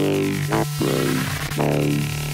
day, day, day.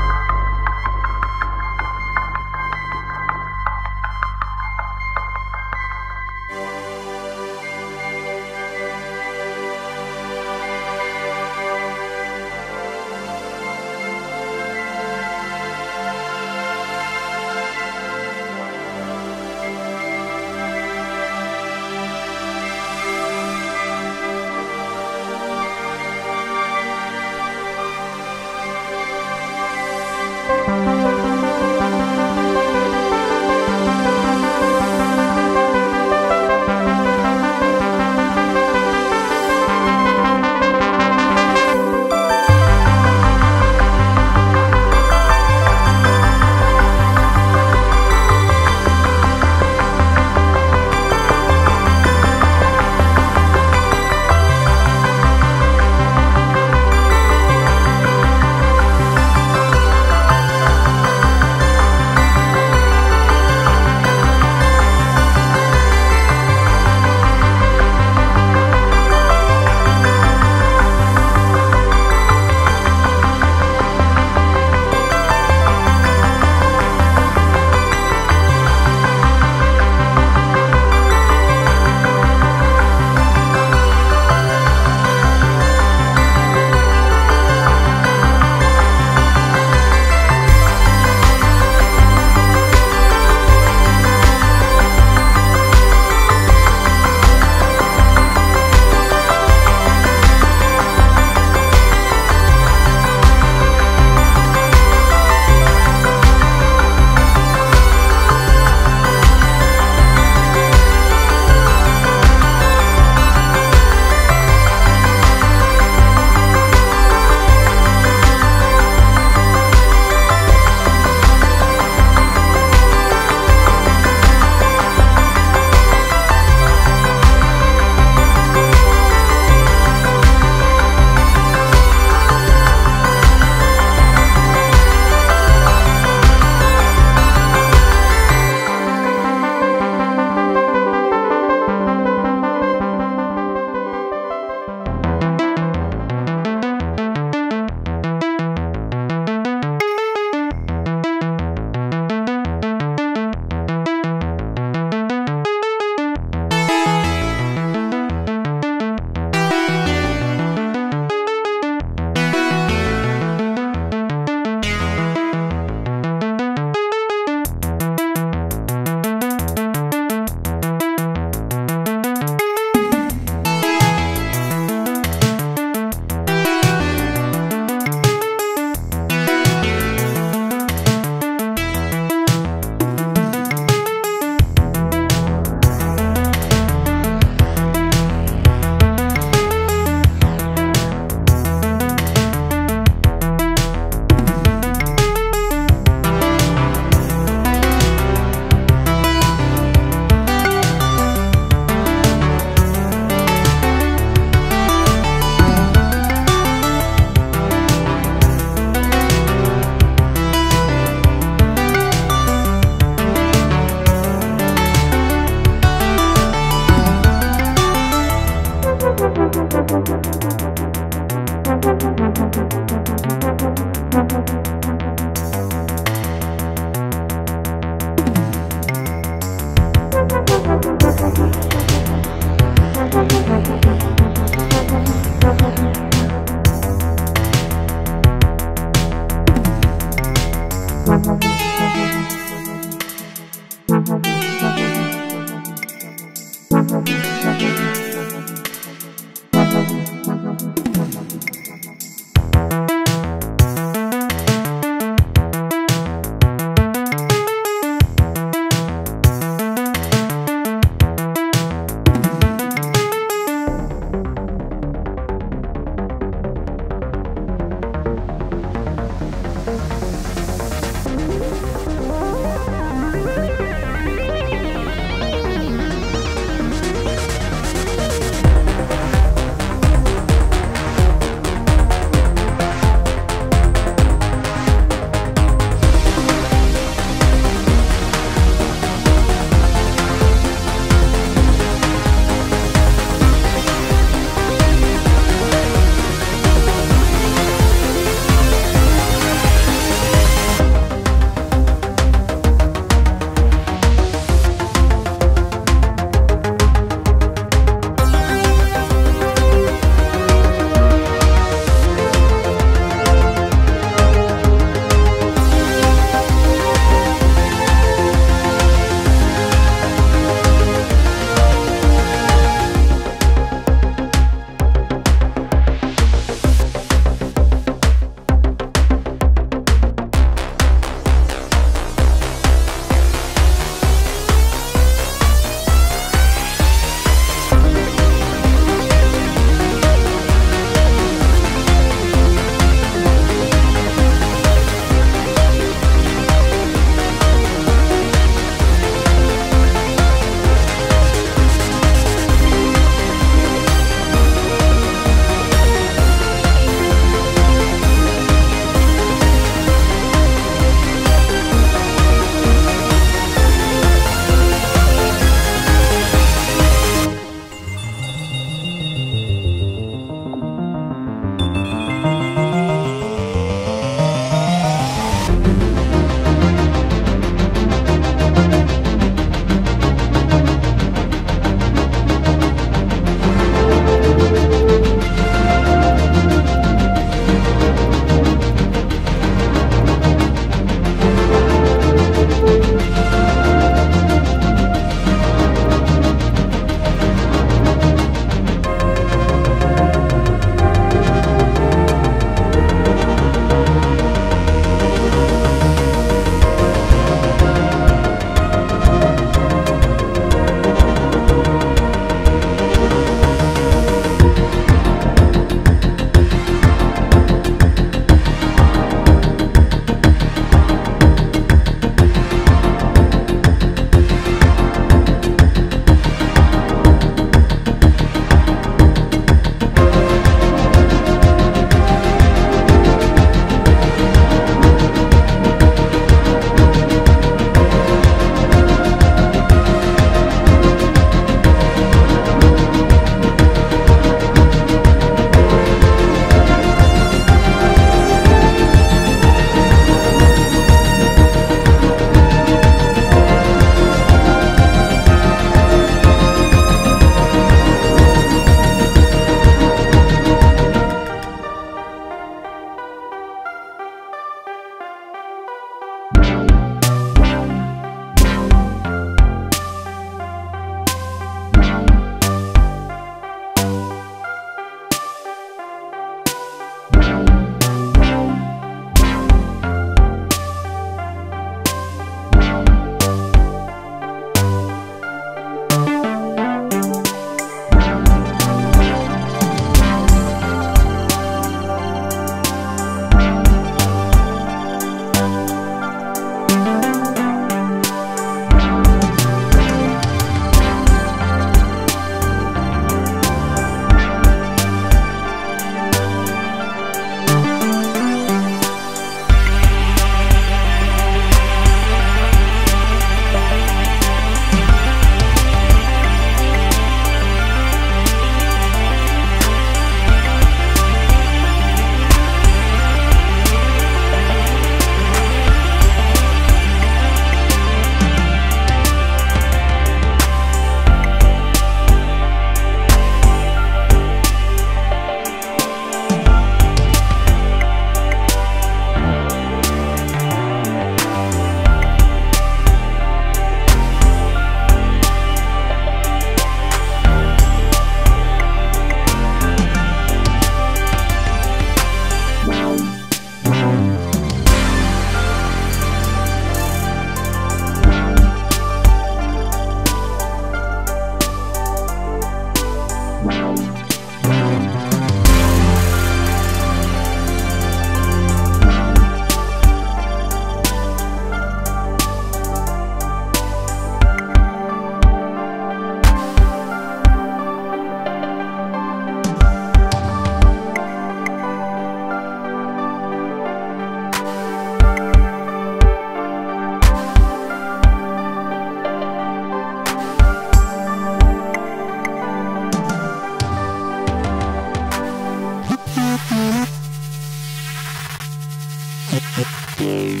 Day.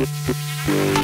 With the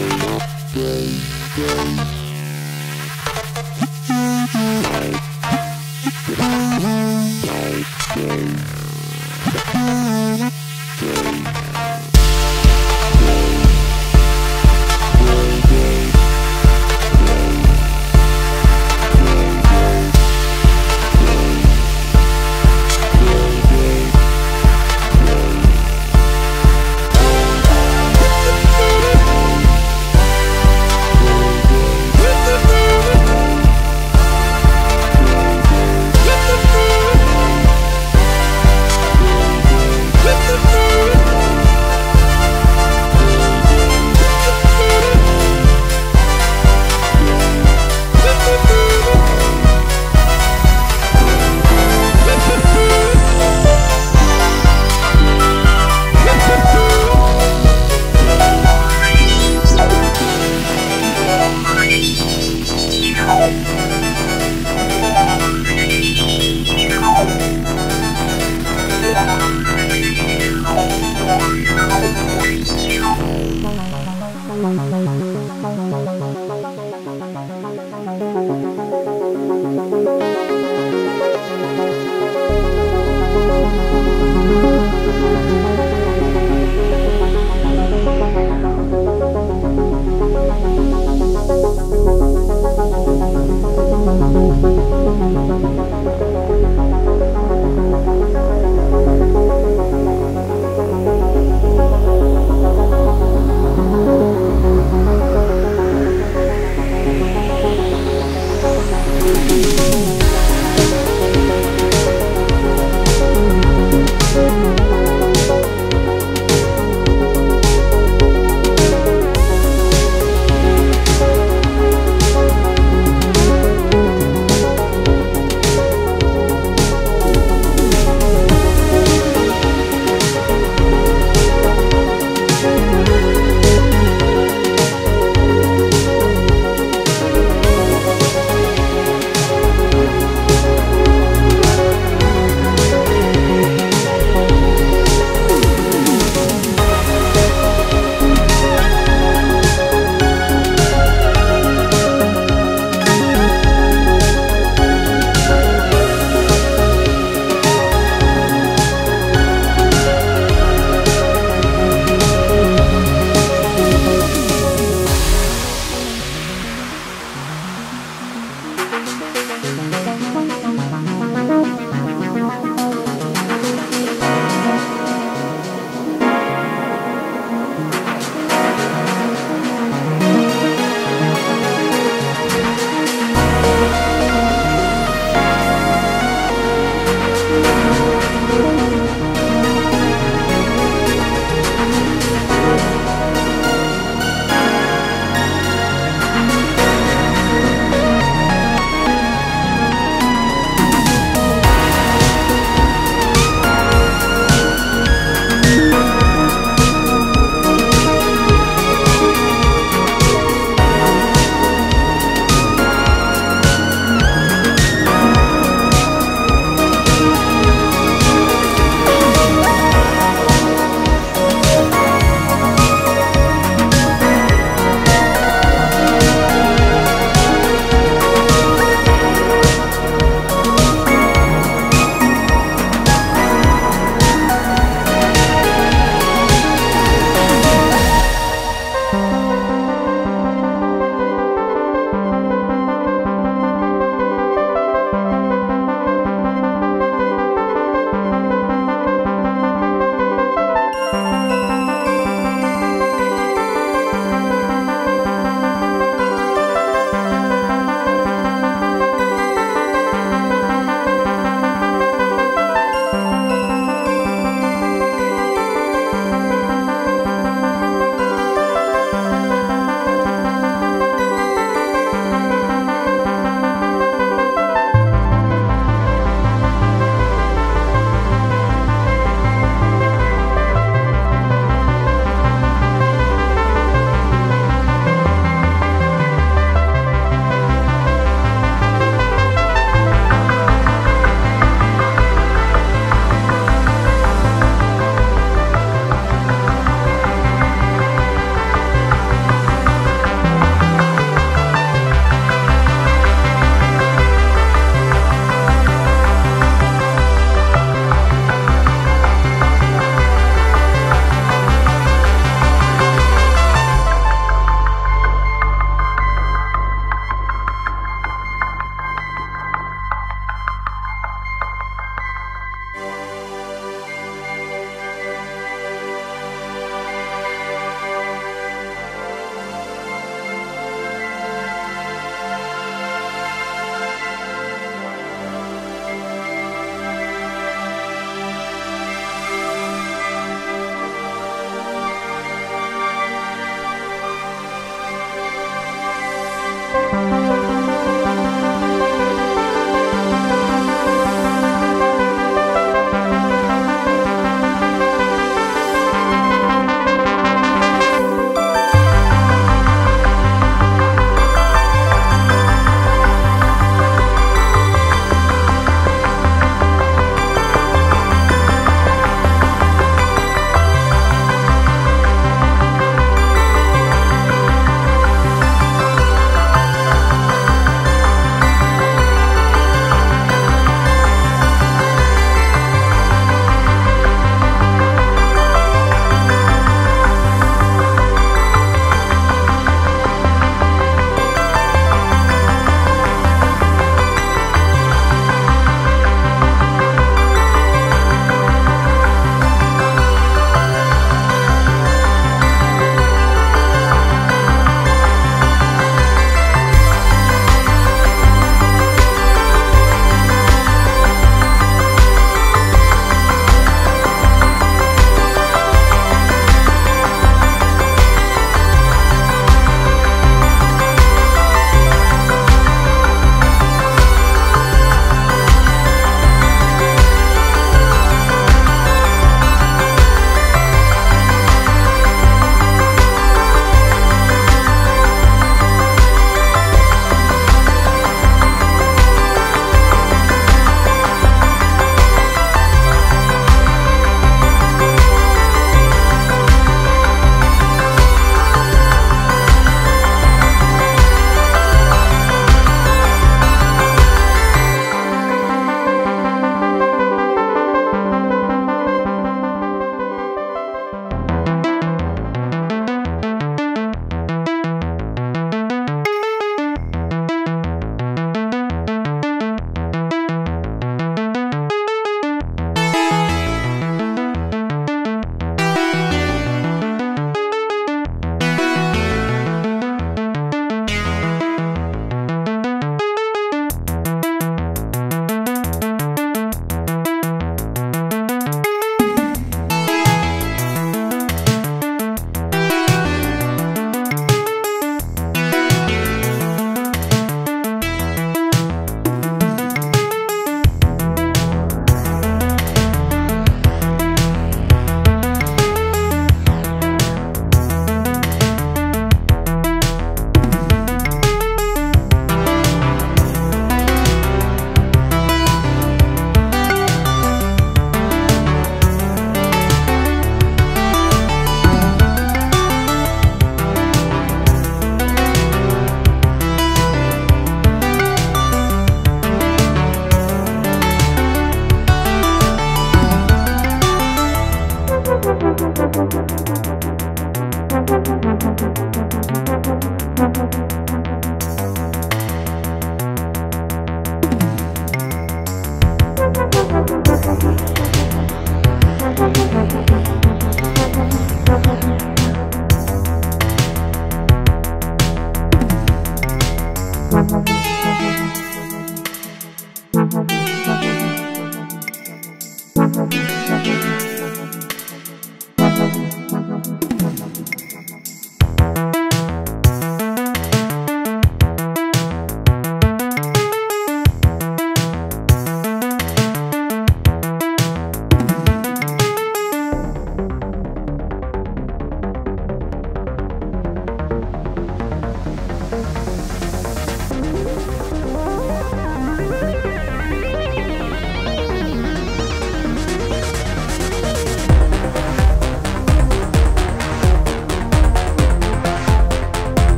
With